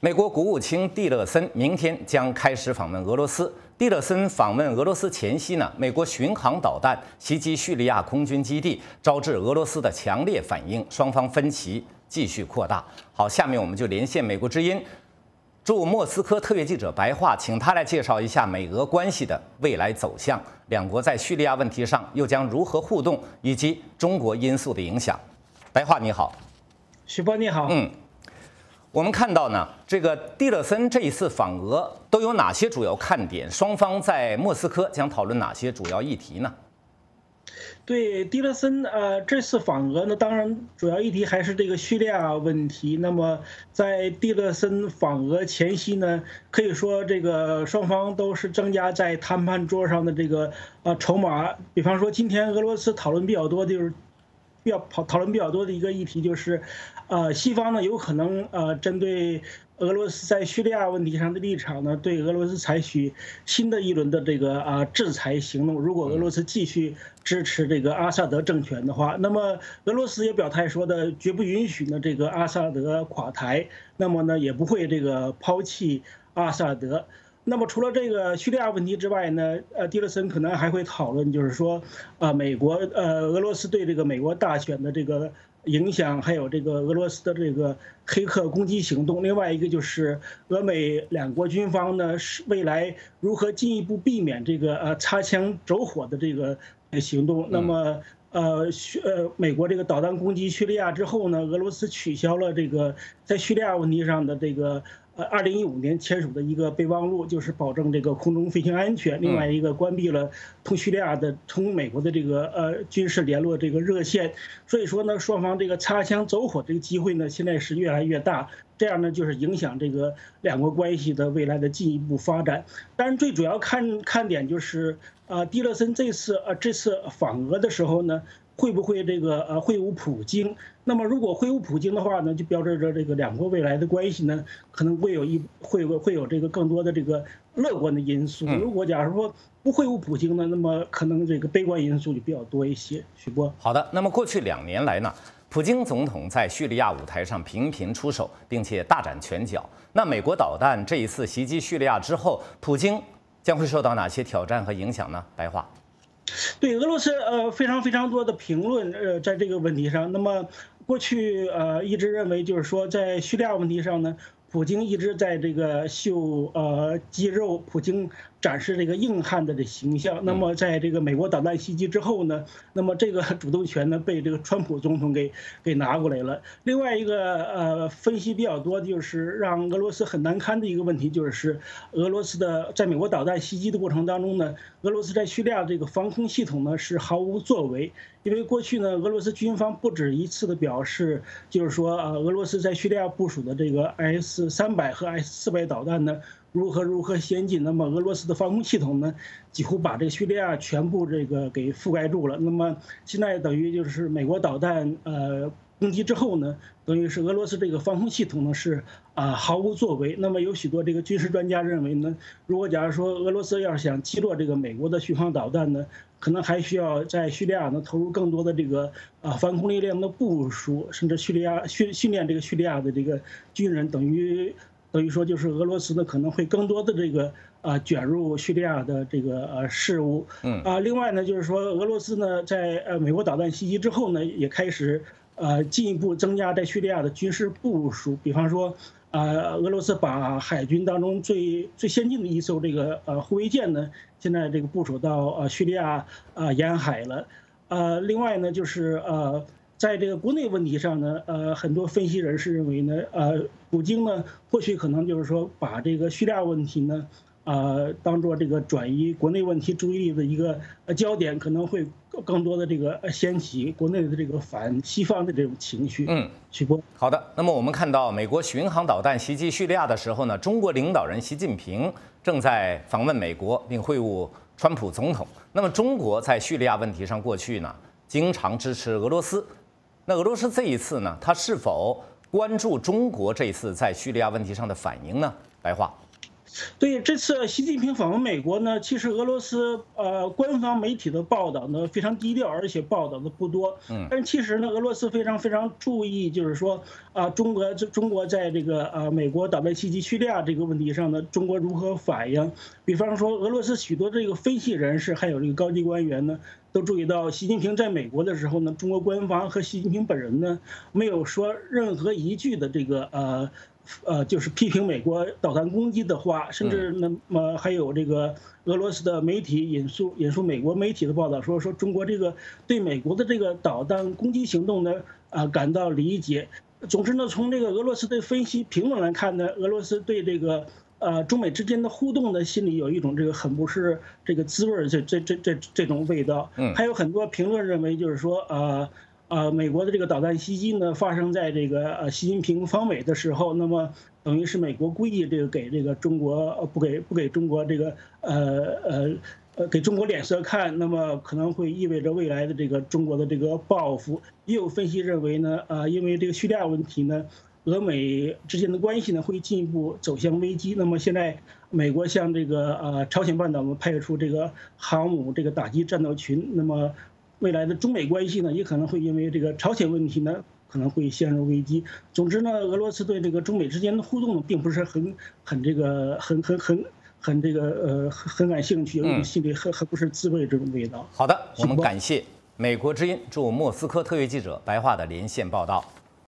美国国务卿蒂勒森明天将开始访问俄罗斯。蒂勒森访问俄罗斯前夕呢，美国巡航导弹袭击叙利亚空军基地，招致俄罗斯的强烈反应，双方分歧继续扩大。好，下面我们就连线美国之音驻莫斯科特约记者白桦，请他来介绍一下美俄关系的未来走向，两国在叙利亚问题上又将如何互动，以及中国因素的影响。白桦你好，徐波你好，嗯。我们看到呢，这个蒂勒森这一次访俄都有哪些主要看点？双方在莫斯科将讨论哪些主要议题呢？对，蒂勒森呃这次访俄呢，当然主要议题还是这个叙利亚问题。那么在蒂勒森访俄前夕呢，可以说这个双方都是增加在谈判桌上的这个呃筹码。比方说，今天俄罗斯讨论比较多就是。比较讨讨论比较多的一个议题就是，呃，西方呢有可能呃针对俄罗斯在叙利亚问题上的立场呢，对俄罗斯采取新的一轮的这个啊制裁行动。如果俄罗斯继续支持这个阿萨德政权的话，那么俄罗斯也表态说的绝不允许呢这个阿萨德垮台，那么呢也不会这个抛弃阿萨德。那么除了这个叙利亚问题之外呢，呃，蒂勒森可能还会讨论，就是说，啊，美国呃，俄罗斯对这个美国大选的这个影响，还有这个俄罗斯的这个黑客攻击行动。另外一个就是俄美两国军方呢，是未来如何进一步避免这个呃擦枪走火的这个行动。那么，呃，叙呃，美国这个导弹攻击叙利亚之后呢，俄罗斯取消了这个在叙利亚问题上的这个。呃，二零一五年签署的一个备忘录，就是保证这个空中飞行安全。另外一个关闭了通叙利亚的、通美国的这个呃军事联络这个热线。所以说呢，双方这个擦枪走火这个机会呢，现在是越来越大。这样呢，就是影响这个两国关系的未来的进一步发展。当然，最主要看看点就是，呃，蒂勒森这次呃这次访俄的时候呢。会不会这个呃会晤普京？那么如果会晤普京的话呢，就标志着这个两国未来的关系呢，可能会有一会会有这个更多的这个乐观的因素。如果假如说不会晤普京呢，那么可能这个悲观因素就比较多一些。许波，好的。那么过去两年来呢，普京总统在叙利亚舞台上频频出手，并且大展拳脚。那美国导弹这一次袭击叙利亚之后，普京将会受到哪些挑战和影响呢？白话。对俄罗斯，呃，非常非常多的评论，呃，在这个问题上，那么过去，呃，一直认为就是说，在叙利亚问题上呢。普京一直在这个秀呃肌肉，普京展示这个硬汉的这形象。那么在这个美国导弹袭击之后呢，那么这个主动权呢被这个川普总统给给拿过来了。另外一个呃分析比较多的就是让俄罗斯很难堪的一个问题，就是俄罗斯的在美国导弹袭击的过程当中呢，俄罗斯在叙利亚这个防空系统呢是毫无作为。因为过去呢，俄罗斯军方不止一次的表示，就是说呃，俄罗斯在叙利亚部署的这个 S 三百和 S 四百导弹呢，如何如何先进。那么俄罗斯的防空系统呢，几乎把这个叙利亚全部这个给覆盖住了。那么现在等于就是美国导弹呃。攻击之后呢，等于是俄罗斯这个防空系统呢是啊毫无作为。那么有许多这个军事专家认为呢，如果假如说俄罗斯要是想击落这个美国的巡航导弹呢，可能还需要在叙利亚呢投入更多的这个啊防空力量的部署，甚至叙利亚训训练这个叙利亚的这个军人，等于等于说就是俄罗斯呢可能会更多的这个啊卷入叙利亚的这个呃事务。嗯啊，另外呢就是说俄罗斯呢在呃美国导弹袭击之后呢也开始。呃，进一步增加在叙利亚的军事部署，比方说，呃，俄罗斯把海军当中最最先进的一艘这个呃护卫舰呢，现在这个部署到呃叙利亚啊沿海了。呃，另外呢，就是呃，在这个国内问题上呢，呃，很多分析人士认为呢，呃，普京呢，或许可能就是说把这个叙利亚问题呢。呃，当做这个转移国内问题注意力的一个焦点，可能会更多的这个掀起国内的这个反西方的这种情绪。嗯，徐波，好的。那么我们看到美国巡航导弹袭击叙利亚的时候呢，中国领导人习近平正在访问美国并会晤川普总统。那么中国在叙利亚问题上过去呢，经常支持俄罗斯。那俄罗斯这一次呢，他是否关注中国这一次在叙利亚问题上的反应呢？白话。对这次习近平访问美国呢，其实俄罗斯呃官方媒体的报道呢非常低调，而且报道的不多。嗯，但其实呢，俄罗斯非常非常注意，就是说啊，中国这中国在这个呃美国导弹袭击叙利亚这个问题上呢，中国如何反应？比方说，俄罗斯许多这个分析人士还有这个高级官员呢，都注意到，习近平在美国的时候呢，中国官方和习近平本人呢，没有说任何一句的这个呃。呃，就是批评美国导弹攻击的话，甚至那么还有这个俄罗斯的媒体引述引述美国媒体的报道说说中国这个对美国的这个导弹攻击行动呢啊感到理解。总之呢，从这个俄罗斯的分析评论来看呢，俄罗斯对这个呃中美之间的互动呢，心里有一种这个很不是这个滋味儿这这这这这种味道。嗯，还有很多评论认为就是说啊。呃，美国的这个导弹袭击呢，发生在这个呃习近平访美的时候，那么等于是美国故意这个给这个中国不给不给中国这个呃呃呃给中国脸色看，那么可能会意味着未来的这个中国的这个报复。也有分析认为呢，呃，因为这个叙利亚问题呢，俄美之间的关系呢会进一步走向危机。那么现在美国向这个呃朝鲜半岛呢派出这个航母这个打击战斗群，那么。未来的中美关系呢，也可能会因为这个朝鲜问题呢，可能会陷入危机。总之呢，俄罗斯对这个中美之间的互动并不是很很这个很很很很这个呃很感兴趣，有种心里很很不是滋味这种味道。好的，我们感谢美国之音驻莫斯科特约记者白桦的连线报道。